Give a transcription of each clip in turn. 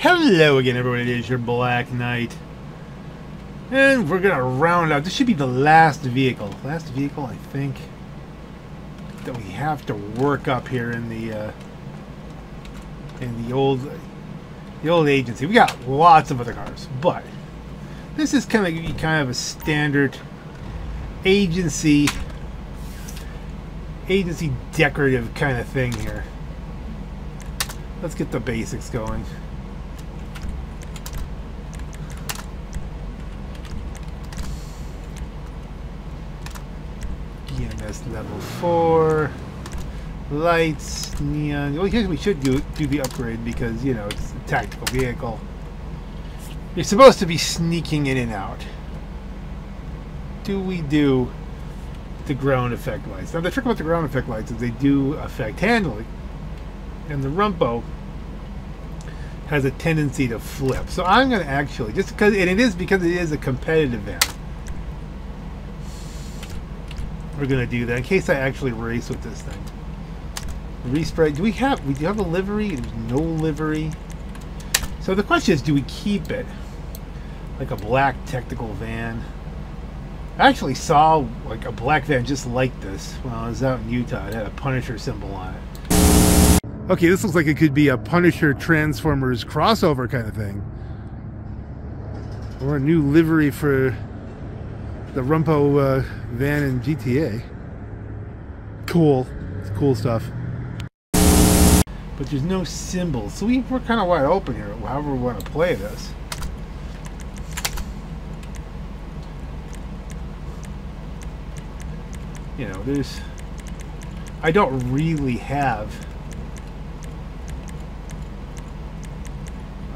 Hello again, everybody. It is your Black Knight. And we're going to round out. This should be the last vehicle. Last vehicle, I think, that we have to work up here in the uh, in the old the old agency. We got lots of other cars, but this is kind of kind of a standard agency agency decorative kind of thing here. Let's get the basics going. EMS level 4. Lights, neon. Well, here's we should do, do the upgrade because, you know, it's a tactical vehicle. You're supposed to be sneaking in and out. Do we do the ground effect lights? Now, the trick about the ground effect lights is they do affect handling. And the Rumpo has a tendency to flip. So I'm going to actually, just because, and it is because it is a competitive event we're gonna do that in case I actually race with this thing. Respray. Do we have? We do have a livery. There's no livery. So the question is, do we keep it like a black technical van? I actually saw like a black van just like this when I was out in Utah. It had a Punisher symbol on it. Okay, this looks like it could be a Punisher Transformers crossover kind of thing. Or a new livery for the Rumpo uh, van in GTA. Cool. It's cool stuff. But there's no symbols, so we, we're kind of wide open here, however we want to play this. You know, there's... I don't really have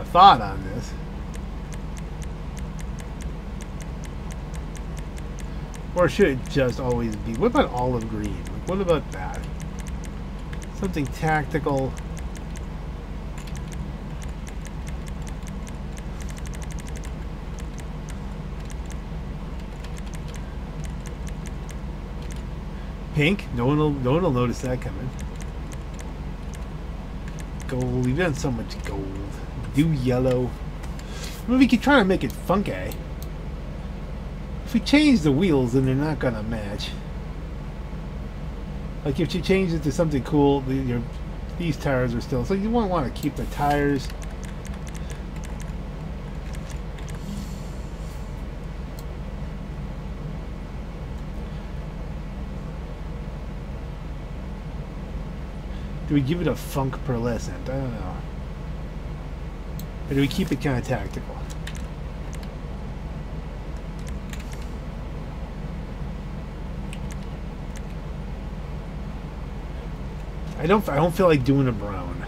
a thought on this. Or should it just always be? What about olive green? Like, what about that? Something tactical. Pink? No one will no one will notice that coming. Gold. We've done so much gold. Do yellow. I mean, we could try to make it funky we change the wheels, then they're not gonna match. Like if you change it to something cool, the, your these tires are still. So you won't want to keep the tires. Do we give it a funk pearlescent? I don't know. Or do we keep it kind of tactical? I don't. I don't feel like doing a brown,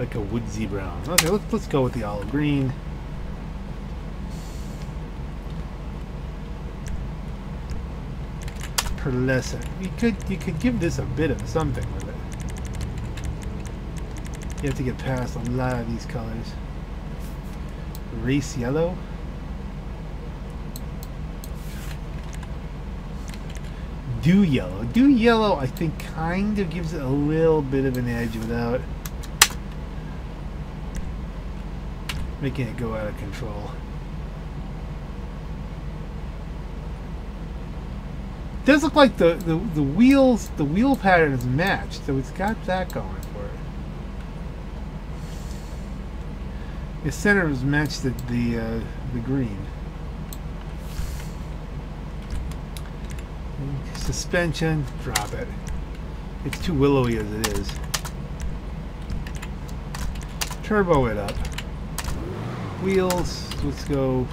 like a woodsy brown. Okay, let's let's go with the olive green. Pearlescent. You could you could give this a bit of something with it. You have to get past a lot of these colors. Race yellow. Dew Yellow. Do Yellow, I think, kind of gives it a little bit of an edge without making it go out of control. It does look like the, the, the wheels, the wheel pattern is matched, so it's got that going for it. The center is matched the, the, uh, the green. Suspension, drop it. It's too willowy as it is. Turbo it up. Wheels, let's go.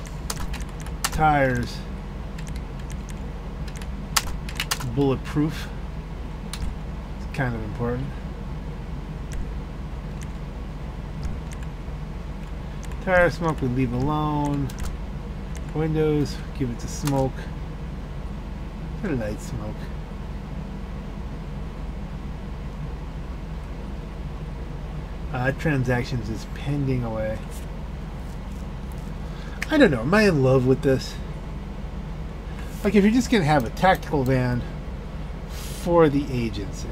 Tires. Bulletproof. It's kind of important. Tire smoke we leave alone. Windows, give it to smoke. Light smoke. Uh, transactions is pending away. I don't know. Am I in love with this? Like, if you're just going to have a tactical van for the agency.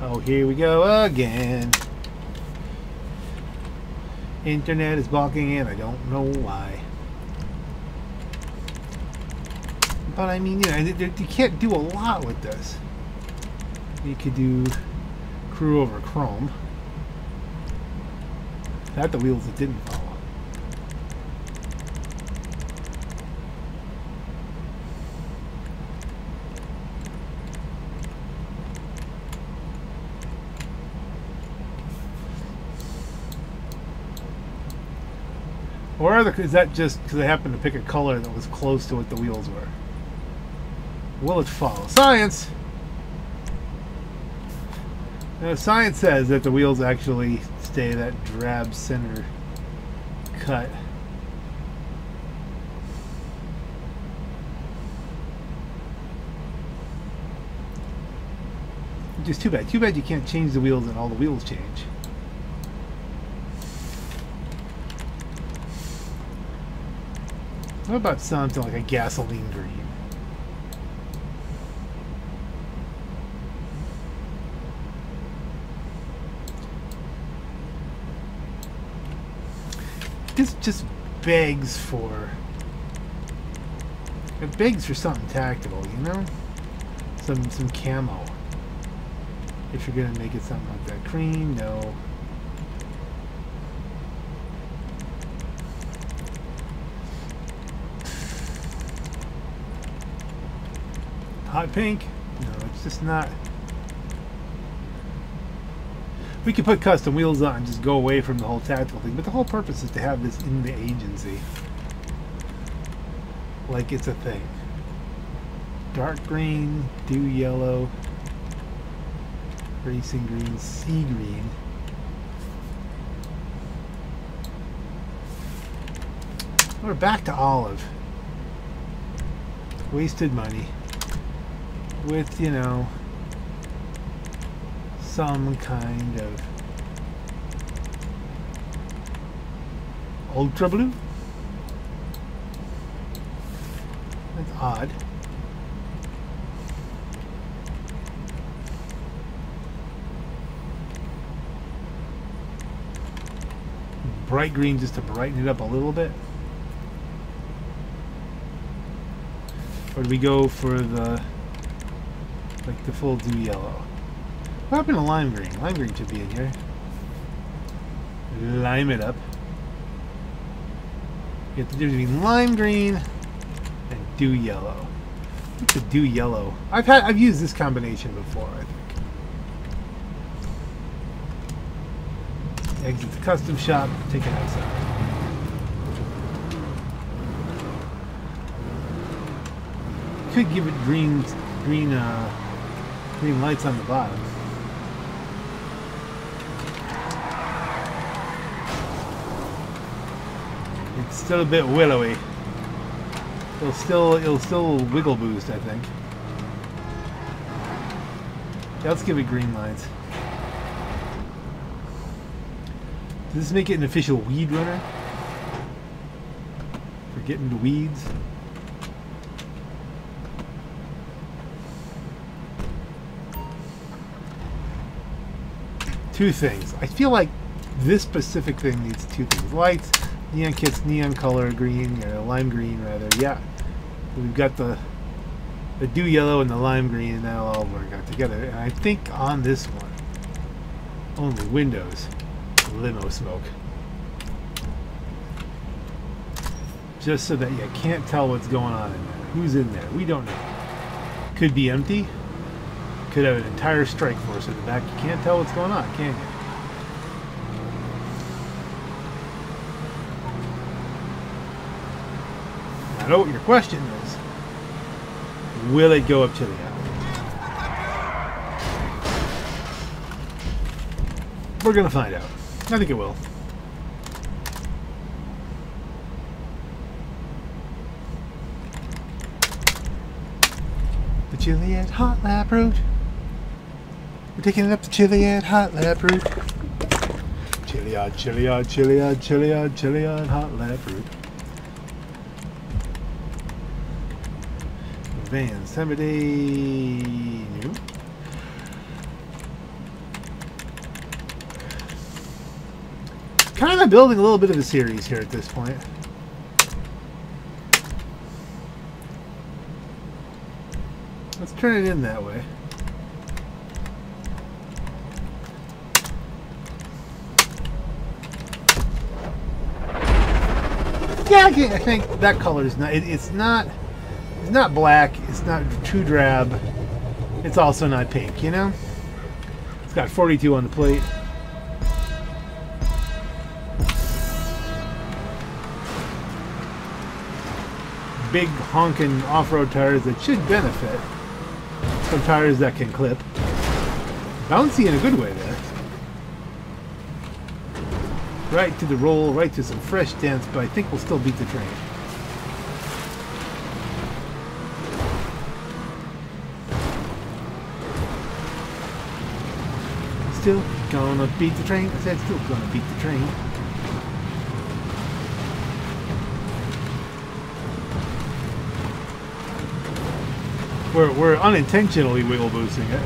Oh, here we go again. Internet is balking and I don't know why. But I mean, you know, you can't do a lot with this. You could do crew over chrome. That the wheels that didn't follow. Or is that just because I happened to pick a color that was close to what the wheels were? Will it follow? Science! Now, science says that the wheels actually stay that drab center cut. Which is too bad. Too bad you can't change the wheels and all the wheels change. What about something like a gasoline green? This just begs for... It begs for something tactical, you know? Some, some camo. If you're gonna make it something like that. Cream, no. Hot pink? No, it's just not. We could put custom wheels on and just go away from the whole tactical thing, but the whole purpose is to have this in the agency. Like it's a thing. Dark green, dew yellow, racing green, sea green. We're back to olive. Wasted money with, you know, some kind of ultra blue. That's odd. Bright green just to brighten it up a little bit. Or do we go for the like the full dew yellow. What happened to lime green? Lime green should be in here. Lime it up. You have to do between lime green and dew yellow. What's a dew yellow? I've had I've used this combination before, I think. Exit the custom shop, take it outside. Could give it green green uh green lights on the bottom. It's still a bit willowy. It'll still it'll still wiggle boost, I think. Yeah, let's give it green lights. Does this make it an official weed runner? For getting the weeds? two things. I feel like this specific thing needs two things. Lights, neon kits, neon color, green, or lime green rather. Yeah. We've got the the dew yellow and the lime green and that'll all work out together. And I think on this one, only windows, limo smoke. Just so that you can't tell what's going on in there. Who's in there? We don't know. Could be empty. Could have an entire strike force in the back. You can't tell what's going on, can you? I know what your question is. Will it go up to the alley? We're to find out. I think it will. The Chiliad Hot Lap Route. We're taking it up to Chiliad Hot Lap Route. Chiliad, Chiliad, Chiliad, Chiliad, Chiliad Hot Lap Route. New. kind of building a little bit of a series here at this point. Let's turn it in that way. Yeah, I think, I think that color is not. It, it's not. Not black. It's not too drab. It's also not pink. You know. It's got 42 on the plate. Big honking off-road tires that should benefit. Some tires that can clip. Bouncy in a good way there. Right to the roll, right to some fresh dents, but I think we'll still beat the train. Still gonna beat the train. I said still gonna beat the train. We're, we're unintentionally wiggle boosting it.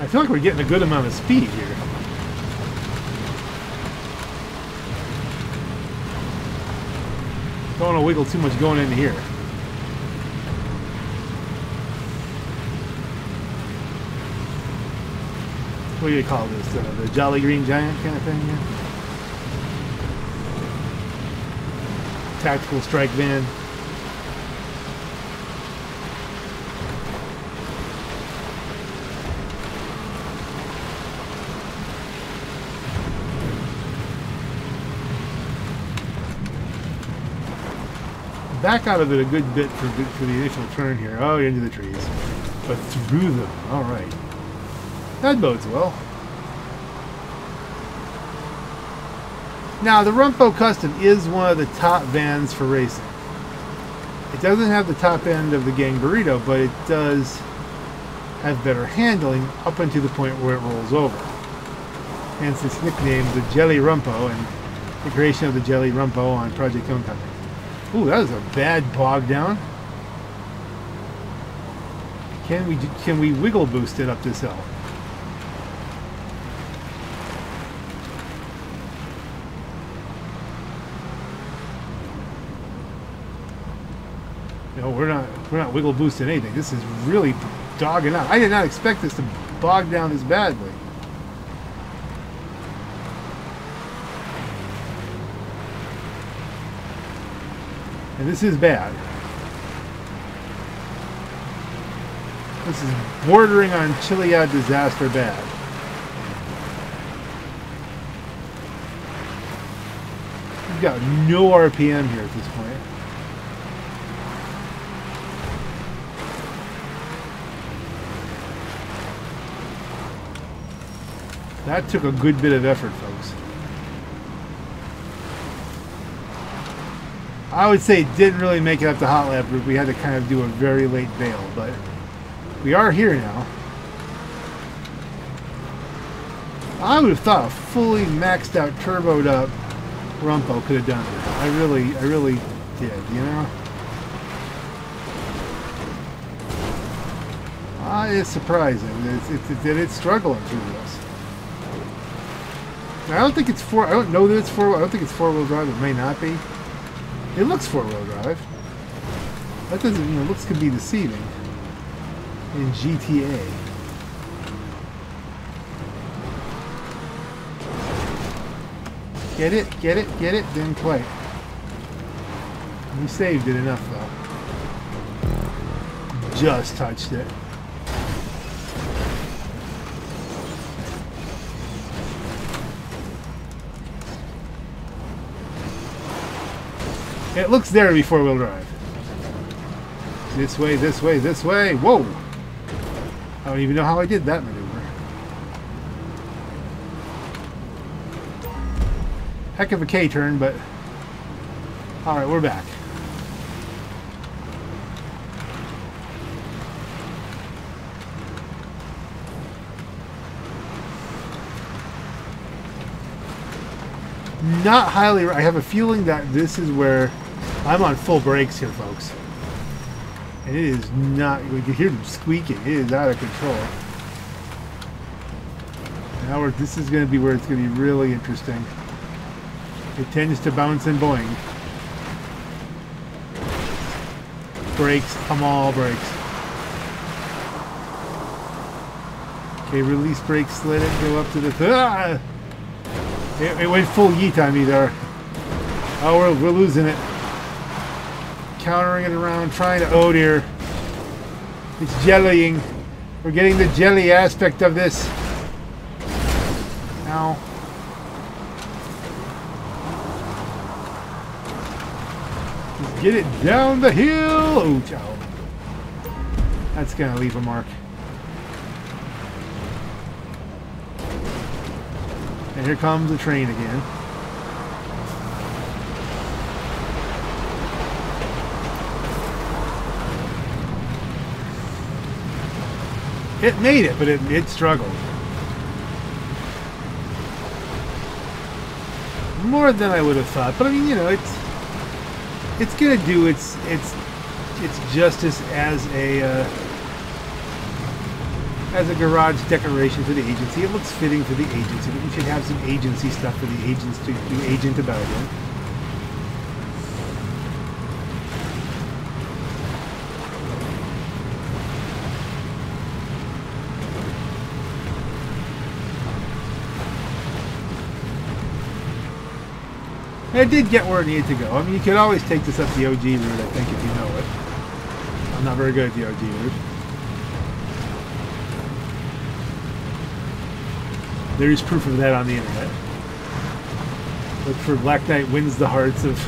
I feel like we're getting a good amount of speed here. Don't want to wiggle too much going into here. What do you call this? Uh, the Jolly Green Giant kind of thing? Tactical strike van. back out of it a good bit for, for the initial turn here. Oh, into the trees. But through them. All right. That bodes well. Now, the Rumpo Custom is one of the top vans for racing. It doesn't have the top end of the Gang Burrito, but it does have better handling up until the point where it rolls over. Hence its nickname, the Jelly Rumpo, and the creation of the Jelly Rumpo on Project Homecoming. Ooh, that was a bad bog down. Can we can we wiggle boost it up this hill? No, we're not we're not wiggle boosting anything. This is really dogging out. I did not expect this to bog down this badly. And this is bad. This is bordering on Chiliad disaster bad. We've got no RPM here at this point. That took a good bit of effort, folks. I would say it didn't really make it up to Hot Lap Route. We had to kind of do a very late bail, but we are here now. I would have thought a fully maxed out, turboed up Rumpo could have done it. I really, I really did, you know? Ah, it's surprising that it's, it's, it's struggling through this. I don't think it's four. I don't know that it's four. I don't think it's four wheel drive. It may not be. It looks four-wheel drive. That doesn't, you know, looks could be deceiving in GTA. Get it, get it, get it, didn't quite. We saved it enough though. Just touched it. It looks there to be four-wheel drive. This way, this way, this way. Whoa! I don't even know how I did that maneuver. Heck of a K-turn, but... Alright, we're back. Not highly... I have a feeling that this is where I'm on full brakes here, folks. And it is not, you can hear them squeaking. It is out of control. Now this is going to be where it's going to be really interesting. It tends to bounce and boing. Brakes, come all brakes. Okay, release brakes, let it, go up to the... Ah! It, it went full yeet on me there. Oh, we're, we're losing it. Countering it around, trying to... Oh, dear. It's jellying. We're getting the jelly aspect of this. Ow. Just get it down the hill. Oh, child. That's going to leave a mark. And here comes the train again. It made it, but it, it struggled. More than I would have thought, but I mean, you know, it's it's gonna do its its its justice as a uh, as a garage decoration for the agency. It looks fitting for the agency. We should have some agency stuff for the agents to do agent about it. It did get where it needed to go. I mean, you could always take this up the OG route, I think, if you know it. I'm not very good at the OG route. There is proof of that on the internet. Look for Black Knight wins the hearts of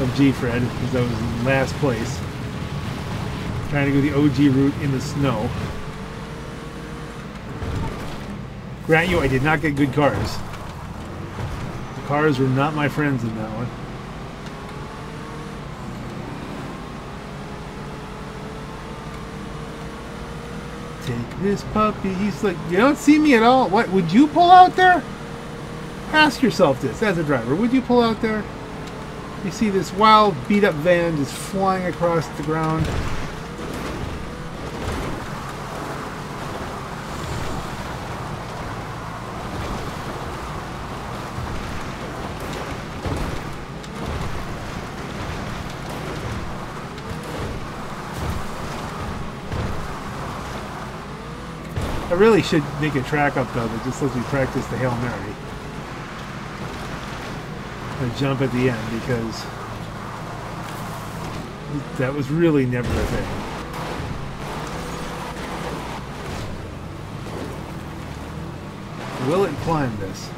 of G-Fred, because I was in last place. Trying to go the OG route in the snow. Grant you, I did not get good cars. Cars were not my friends in that one. Take this puppy. He's like, you don't see me at all. What, would you pull out there? Ask yourself this as a driver. Would you pull out there? You see this wild, beat up van just flying across the ground. Really should make a track up though that just lets me practice the Hail Mary. A jump at the end because that was really never a thing. Will it climb this?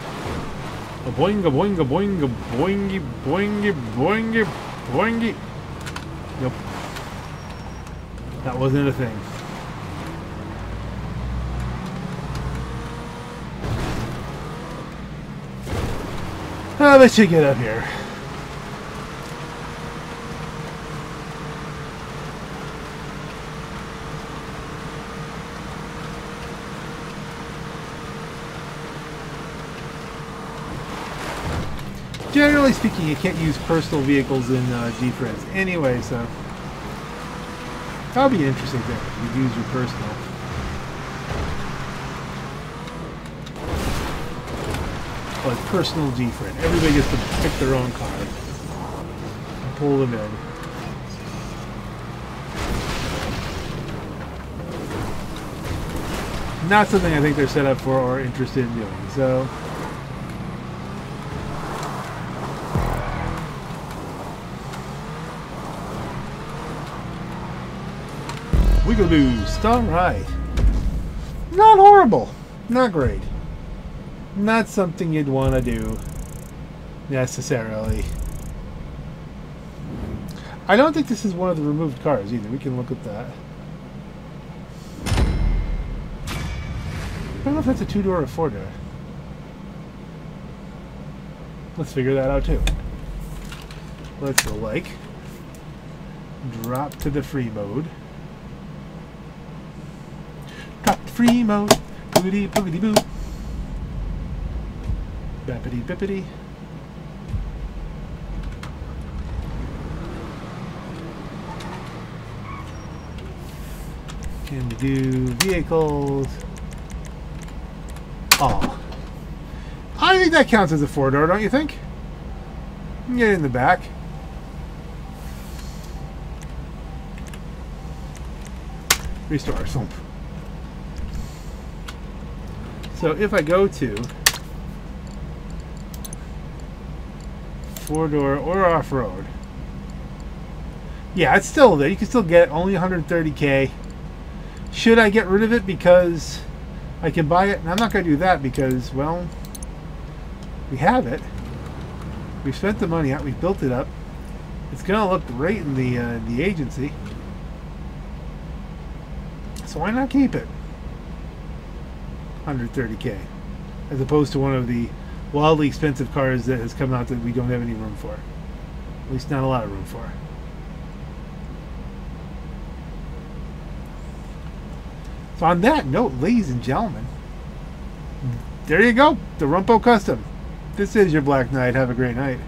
A boing, a boing, a boing, a boingy, boingy, boingy, boingy. Yep. That wasn't a thing. Let's you get up here. Generally speaking, you can't use personal vehicles in uh, G-Friends anyway, so that'll be interesting thing. You use your personal. It's personal G-Friend. Everybody gets to pick their own car and pull them in. Not something I think they're set up for or interested in doing. So. Wiggle. All right. Not horrible. Not great. Not something you'd want to do necessarily. I don't think this is one of the removed cars either. We can look at that. I don't know if that's a two-door or a four-door. Let's figure that out too. Let's go like drop to the free mode. Drop to free mode. Boogity boogity boo. Bappity bippity. Can we do vehicles. Oh. I think that counts as a four door, don't you think? Get in the back. Restore. So, so if I go to four door or off road, yeah, it's still there. You can still get only 130k. Should I get rid of it because I can buy it? And I'm not going to do that because, well, we have it. We've spent the money out. We've built it up. It's going to look great in the uh, the agency. So why not keep it? 130k, as opposed to one of the wildly expensive cars that has come out that we don't have any room for. At least not a lot of room for. So on that note, ladies and gentlemen, there you go. The Rumpo Custom. This is your Black Knight. Have a great night.